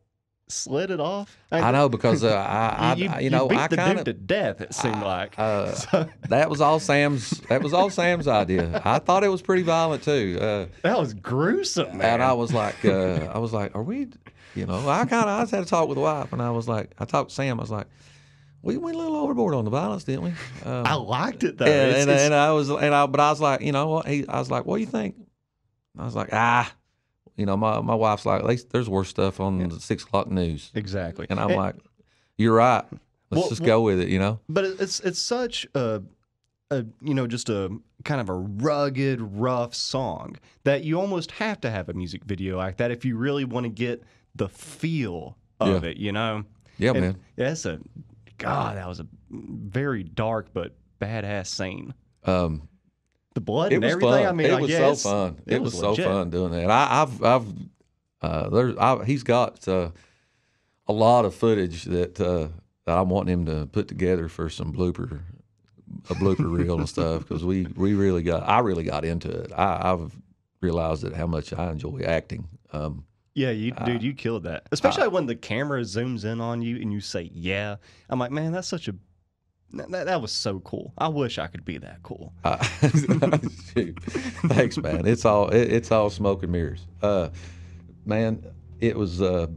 slit it off? I know because uh, I, I, you, I- you know, beat I the kind dude of to death. It seemed like. uh, So, that was all Sam's. That was all Sam's idea. I thought it was pretty violent too. Uh, that was gruesome, man. And I was like, uh, I was like, are we, you know, I kind of, I just had a talk with the wife, and I was like, I talked to Sam. I was like, we went a little overboard on the violence, didn't we? Um, I liked it though. and, It's- and, it's- and I was, and I, but I was like, you know what? He, I was like, what do you think? I was like, ah, you know, my my wife's like, "There's- there's worse stuff on the six o'clock news, exactly. and I'm And- like, you're right. Let's Well- just well- go with it, you know. But it's it's such a, a you know just a kind of a rugged, rough song that you almost have to have a music video like that if you really want to get the feel of Yeah. it. You know. Yeah, And- man. Yeah, that's a God. That was a very dark but badass scene. Um, The blood it and was everything. fun. I mean, it like, was yeah, so fun. it It, was, was so legit. fun doing that. I, I've, I've, uh, there's, I, he's got uh, a lot of footage that uh, that I'm wanting him to put together for some blooper, a blooper reel and stuff because we, we really got, I really got into it. I, I've realized that how much I enjoy acting. Um, Yeah, you Uh, dude, you killed that. Especially when the camera zooms in on you and you say "yeah." I'm like, man, that's such a that, that, was so cool. I wish I could be that cool. Uh. Thanks, man. It's all it, it's all smoke and mirrors. Uh, man, it was. Uh,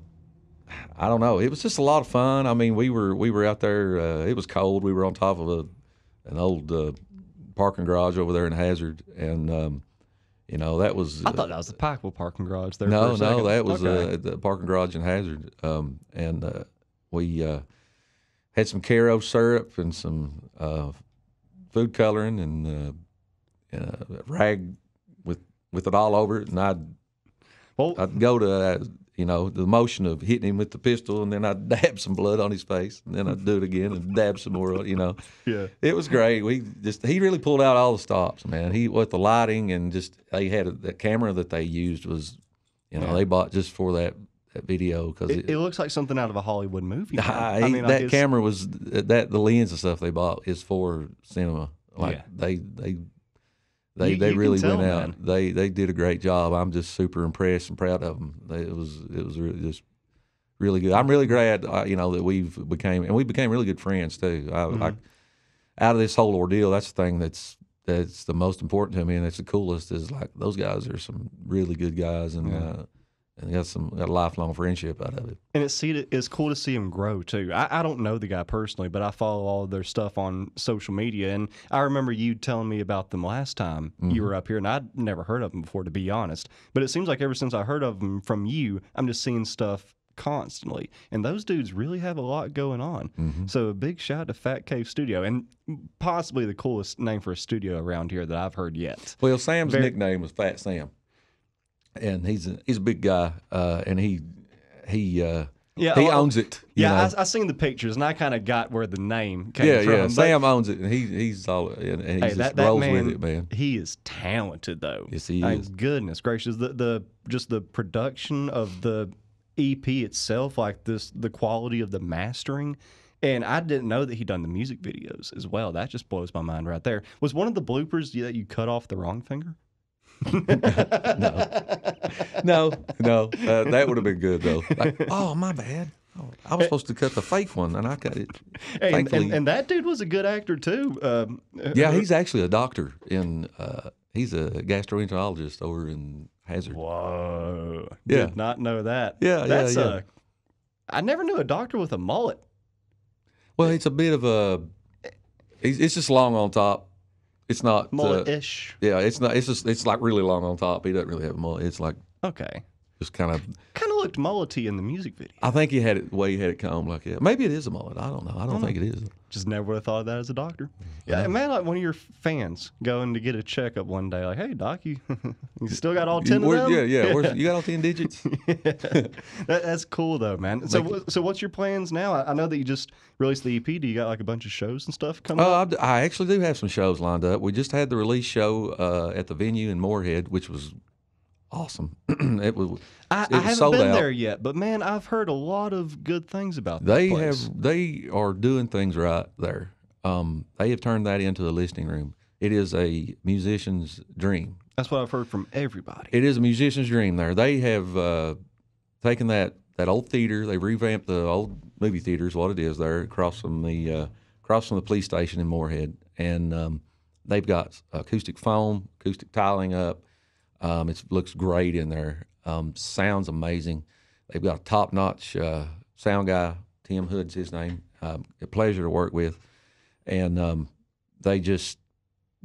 I don't know. It was just a lot of fun. I mean, we were we were out there. Uh, it was cold. We were on top of a an old uh, parking garage over there in Hazard, and um, you know that was. I thought that was the Pikeville parking garage there. no, no, that was Okay. uh, the parking garage in Hazard, um, and uh, we uh, had some Karo syrup and some uh, food coloring and, uh, and rag with with it all over it, and I'd well, I'd go to uh, you know the motion of hitting him with the pistol, and then I'd dab some blood on his face, and then I'd do it again and dab some more. You know, yeah. it was great. We just he really pulled out all the stops, man. He with the lighting and just they had a, the camera that they used was, you know, Yeah. they bought just for that, that video because It, it looks like something out of a Hollywood movie. I, I mean, like, that it's- camera was that the lens and stuff they bought is for cinema. Like Yeah. they they they You- they you really went out. man. They they did a great job. I'm just super impressed and proud of them. They, it was it was really just really good. I'm really glad uh, you know that we've became and we became really good friends too. I, Mm-hmm. I, out of this whole ordeal, that's the thing that's that's the most important to me and that's the coolest is like those guys are some really good guys and. Yeah. Uh, and got some got a lifelong friendship out of it. And it's see it's cool to see him grow too. I, I don't know the guy personally, but I follow all of their stuff on social media. And I remember you telling me about them last time Mm-hmm. you were up here, and I'd never heard of them before, to be honest. But it seems like ever since I heard of them from you, I'm just seeing stuff constantly, and those dudes really have a lot going on. So a big shout out to Fat Cave Studio, and possibly the coolest name for a studio around here that I've heard yet. Well, Sam's Very- nickname was Fat Sam, and he's a, he's a big guy, uh, and he he uh, Yeah, he owns it. Yeah? I, I seen the pictures, and I kind of got where the name came yeah, from. yeah. Sam owns it, and he he's all and, he Hey, just that, that rolls man, with it, man. he is talented though. Yes, he is. Goodness gracious, the the just the production of the EP itself, like this, the quality of the mastering, and I didn't know that he'd done the music videos as well. That just blows my mind right there. Was one of the bloopers that you cut off the wrong finger? No, no, uh, that would have been good though. Like, oh, my bad. Oh, I was supposed to cut the fake one, and I cut it. Hey, and, and, and that dude was a good actor too. Um, Yeah, he's actually a doctor in. Uh, he's a gastroenterologist over in Hazard. Whoa! Yeah. Did not know that. Yeah, yeah, That's yeah. uh I never knew a doctor with a mullet. Well, it's a bit of a. It's just long on top. It's not. Uh, Mullet-ish. yeah, it's not. It's just. It's like really long on top. He doesn't really have a mullet. It's like Okay. Just kind of. Kind of looked mullety in the music video. I think he had it the way he had it combed like that. Maybe it is a mullet. I don't know. I don't think it is. Just never would have thought of that as a doctor. Yeah, man, like one of your fans going to get a checkup one day, like, "Hey, doc, you, you still got all ten of them?" yeah, yeah. Where's, you got all ten digits? that, that's cool though, man. So, wh- so what's your plans now? I, I know that you just released the EP. Do you got like a bunch of shows and stuff coming Oh, up? I, I actually do have some shows lined up. We just had the release show uh, at the venue in Morehead, which was awesome. it was. I, it I haven't been out. there yet, but man, I've heard a lot of good things about They have. They are doing things right there. Um, they have turned that into a listening room. It is a musician's dream. That's what I've heard from everybody. It is a musician's dream there. They have uh, taken that, that old theater, they revamped the old movie theater, is what it is there, across from the uh, across from the police station in Morehead. And um, they've got acoustic foam, acoustic tiling up. Um, it looks great in there. Um, sounds amazing. They've got a top notch uh, sound guy, Tim Hood's his name. Um, a pleasure to work with. And um, they just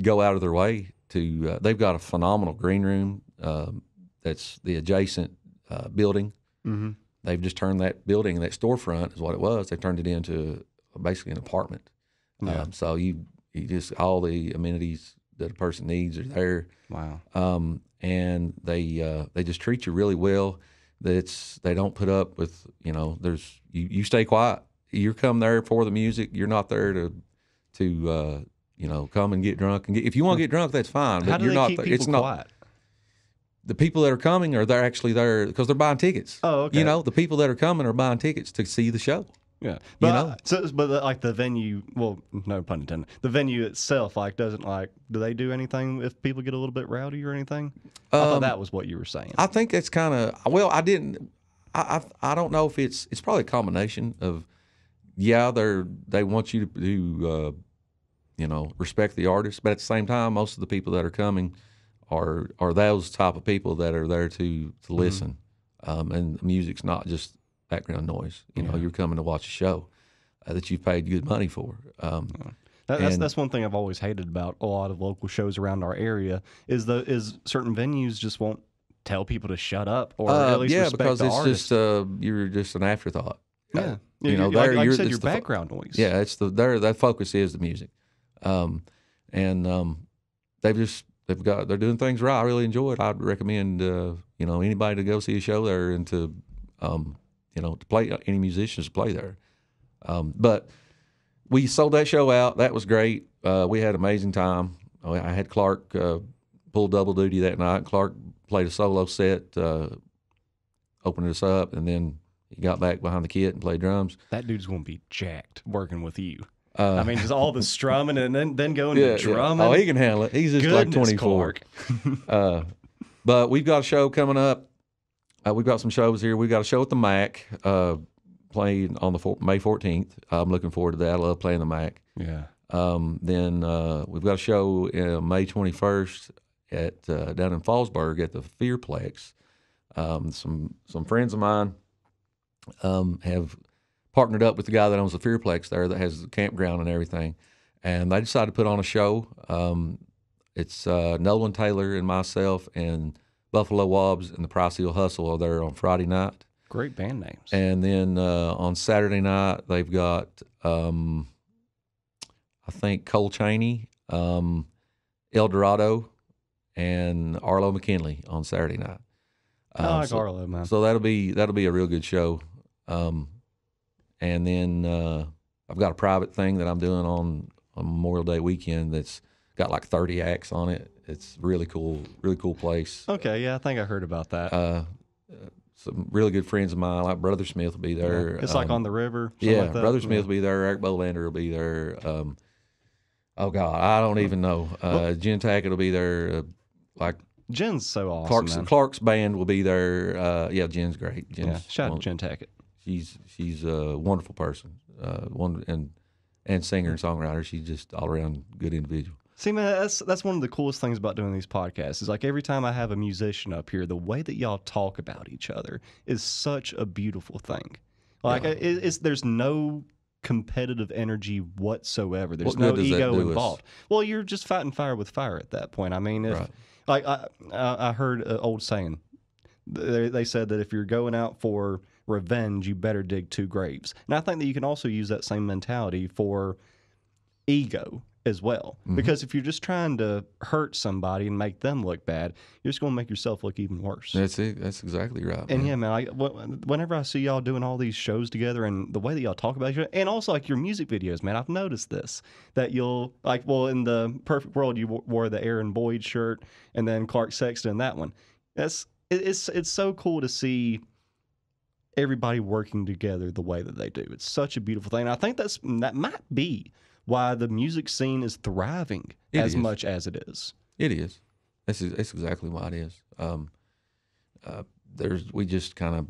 go out of their way to. Uh, they've got a phenomenal green room um, that's the adjacent uh, building. mm-hmm. They've just turned that building, that storefront is what it was. They turned it into basically an apartment. Yeah. Um, so you you just all the amenities that a person needs are there, Wow. um, and they uh, they just treat you really well. That's they don't put up with you know. There's you, you stay quiet. You come there for the music. You're not there to to uh, you know come and get drunk and get, if you want to get drunk, that's fine. But How do you're they not. keep there- people it's not quiet? the people that are coming are they're actually there because they're buying tickets. Oh, okay. You know, the people that are coming are buying tickets to see the show. Yeah, but know? so but the, like the venue, well, no pun intended. The venue itself, like, doesn't like. Do they do anything if people get a little bit rowdy or anything? I thought Um, that was what you were saying. I think that's kind of well. I didn't. I, I I don't know if it's it's probably a combination of yeah they're they want you to to uh, you know respect the artist, but at the same time, most of the people that are coming are are those type of people that are there to to listen, um, and music's not just background noise. You know, you're coming to watch a show uh, that you've paid good money for. Um, That, that's and- that's one thing I've always hated about a lot of local shows around our area is the is certain venues just won't tell people to shut up or uh, at least yeah, because it's artist. just uh, you're just an afterthought. yeah, Uh, you know, like, there like you you're- said, it's your the fo- background noise. Yeah, it's the their that focus is the music, um, and um, they've just they've got they're doing things right. I really enjoy it. I'd recommend uh, you know anybody to go see a show there and to um, you know to play any musicians to play there. Um, but we sold that show out. That was great. Uh, we had an amazing time. Oh, I had Clark uh, pull double duty that night. Clark played a solo set, uh, opened us up, and then he got back behind the kit and played drums. that dude's gonna be jacked working with you. Uh, I mean, just all the strumming and then then going yeah, to yeah. drumming. Oh, he can handle it. He's just like 24. Clark. Uh, but we've got a show coming up. Uh, we've got some shows here. We've got a show at the Mac uh, playing on the four, May 14th. I'm looking forward to that. I love playing the Mac. Yeah. Um, then uh, we've got a show uh, May 21st at uh, down in Fallsburg at the Fearplex. Um, some some friends of mine um, have partnered up with the guy that owns the Fearplex there that has the campground and everything, and they decided to put on a show. Um, it's uh, Nolan Taylor and myself and Buffalo Wabs and the Price Hill Hustle are there on Friday night. Great band names. And then uh, on Saturday night, they've got, um, I think, Cole Chaney, um, El Dorado, and Arlo McKinley on Saturday night. I Um, like so, Arlo, man. so that'll be that'll be a real good show. Um, and then uh, I've got a private thing that I'm doing on, on Memorial Day weekend that's got like 30 acts on it. It's really cool, really cool place. okay, yeah, I think I heard about that. Uh, uh, some really good friends of mine, like Brother Smith, will be there. Yeah. It's like Um, on the river. yeah, like. Brother Smith Yeah. will be there. Eric Bolander will be there. Um, oh God, I don't even know. Uh, Jen Tackett will be there. Uh, like Jen's so awesome. Clark's man. Clark's band will be there. Uh, yeah, Jen's great. Jen's yeah, shout out to Jen Tackett. she's she's a wonderful person. Uh, one and and singer and songwriter. She's just all around good individual. See, man, that's that's one of the coolest things about doing these podcasts. Is like every time I have a musician up here, the way that y'all talk about each other is such a beautiful thing. Like, Yeah. it, it's there's no competitive energy whatsoever. There's What no good does that ego do us? involved. Well, you're just fighting fire with fire at that point. I mean, if Right. like I I I heard an old saying, they, they said that if you're going out for revenge, you better dig two graves. And I think that you can also use that same mentality for ego as well. Mm-hmm. Because if you're just trying to hurt somebody and make them look bad, you're just going to make yourself look even worse. That's it. That's exactly right. And man. yeah, man, I, whenever I see y'all doing all these shows together and the way that y'all talk about each other, and also like your music videos, man, I've noticed this that you'll like, well, in the perfect world, you wore the Aaron Boyd shirt and then Clark Sexton in that one. That's it's it's so cool to see everybody working together the way that they do. It's such a beautiful thing. And I think that's that might be why the music scene is thriving It as is. much as it is. It is. That's ex- that's exactly why it is. Um, uh, there's we just kind of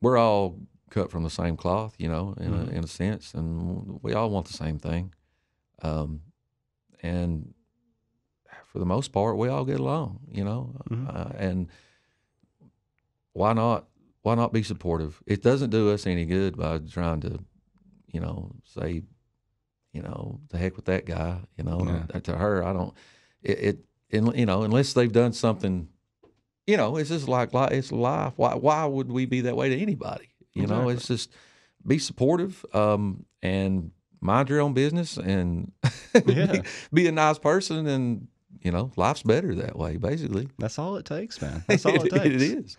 we're all cut from the same cloth, you know, in Mhm. a in a sense, and we all want the same thing. Um, and for the most part, we all get along, you know, Mhm. uh, and why not? Why not be supportive? It doesn't do us any good by trying to, you know, say, you know, the heck with that guy, you know. Yeah. To her, I don't. It, it in, you know, unless they've done something, you know, it's just like li- it's life. Why why would we be that way to anybody? You know, it's just be supportive um, and mind your own business and Yeah. be, be a nice person and you know life's better that way basically That's all it takes, man. That's all it, takes. it is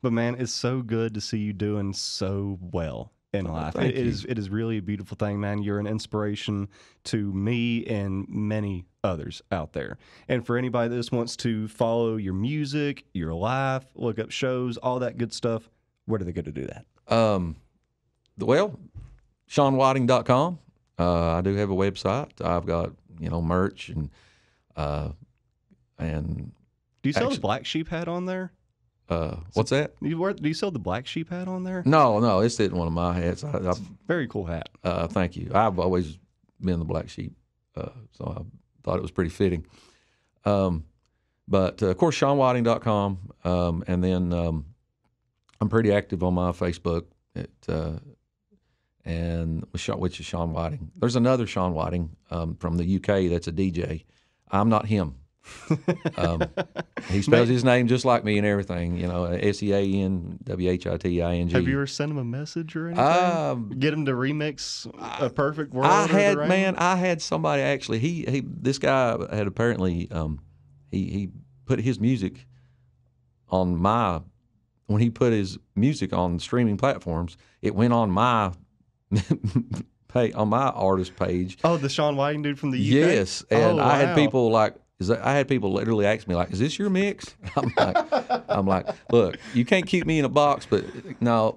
But man, it's so good to see you doing so well in life. thank It- it you. is it is really a beautiful thing, man. You're an inspiration to me and many others out there. And for anybody that just wants to follow your music, your life, look up shows, all that good stuff, where do they go to do that? um the well seanwhiting.com uh i do have a website i've got you know merch and uh and Do you sell Actu- the black sheep hat on there? Uh what's that Do you, wear, do you sell the black sheep hat on there? no no it's not one of my hats i, I Very cool hat. Uh, thank you. I've always been the black sheep, uh, so I thought it was pretty fitting. Um, but uh, of course, SeanWhiting.com, um, and then um, I'm pretty active on my Facebook, at, uh, and which is Sean Whiting. There's another Sean Whiting um, from the UK that's a DJ. I'm not him. Um, he spells his name just like me and everything. You know, S E A N W H I T I N G. Have you ever sent him a message or anything? Um, Get him to remix a perfect world. I had man, I had somebody actually. He he, this guy had apparently um, he he put his music on my when he put his music on streaming platforms. It went on my pay on my artist page. Oh, the Sean Whiting dude from the UK. Yes, and Oh, I had people like. Is I had people literally ask me like, "Is this your mix?" I'm like, "I'm like, look, you can't keep me in a box, but no,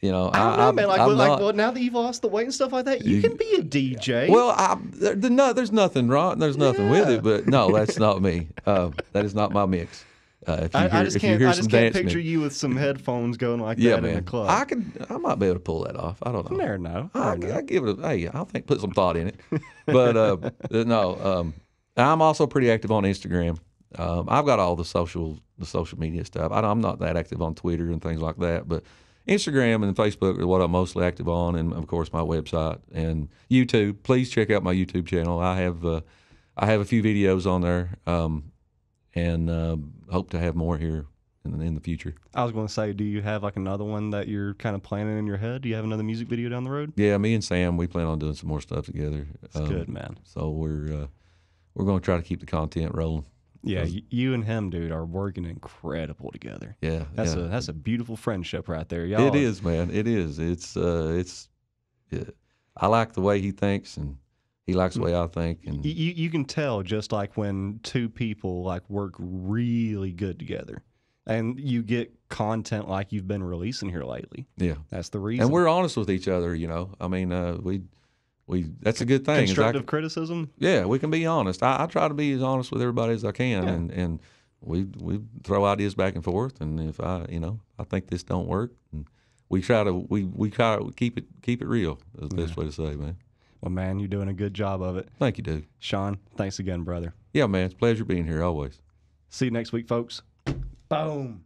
you know, I don't know, I'm- man. Like, I'm well, like, not- well, now that you've lost the weight and stuff like that, you, You- can be a DJ. Well, I, there, there- no, there's nothing wrong. There's nothing with it, but no, that's not me. Uh, that is not my mix. Uh, if you I, hear, I just if you can't. hear I just can't picture music- you with some headphones going like yeah, that in man. a club. I could, I might be able to pull that off. I don't know. never know. I I, never. I give it. A, hey, I'll think put some thought in it. But uh, no, um, I'm also pretty active on Instagram. Um, I've got all the social, the social media stuff. I, I'm not that active on Twitter and things like that, but Instagram and Facebook are what I'm mostly active on, and of course my website and YouTube. Please check out my YouTube channel. I have, uh, I have a few videos on there, um, and uh, hope to have more here in the, in the future. I was going to say, do you have like another one that you're kind of planning in your head? Do you have another music video down the road? Yeah, me and Sam, we plan on doing some more stuff together. It's good, man. So we're uh, we're going to try to keep the content rolling. Yeah, you and him, dude, are working incredible together. Yeah, That's yeah. a that's a beautiful friendship right there, y'all. It is, man. It is. It's uh, it's. Yeah. I like the way he thinks, and he likes the way I think, and You, you you can tell just like when two people like work really good together, and you get content like you've been releasing here lately. yeah. That's the reason. And we're honest with each other. You know, I mean, uh, we we that's a good thing. is I- constructive criticism. yeah, we can be honest. I, I try to be as honest with everybody as I can, Yeah. and and we we throw ideas back and forth. And if I you know I think this don't work, and we try to we we try to keep it keep it real. Is the best way to say, man. Well, man, you're doing a good job of it. Thank you, dude. Sean, thanks again, brother. Yeah, man. It's a pleasure being here always. See you next week, folks. Boom.